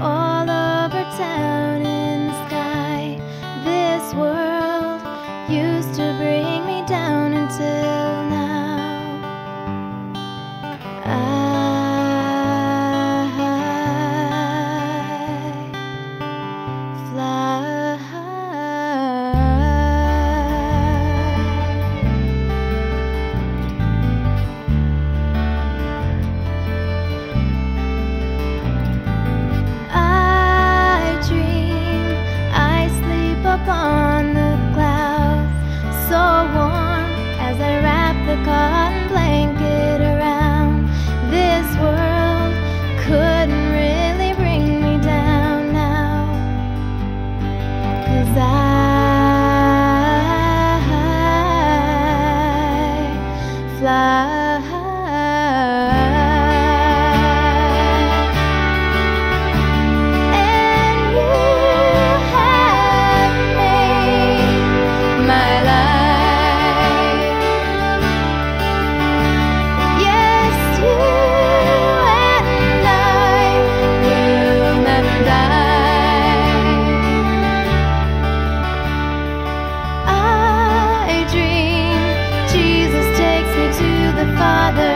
all over town in the sky. This world used to bring me down. And Father.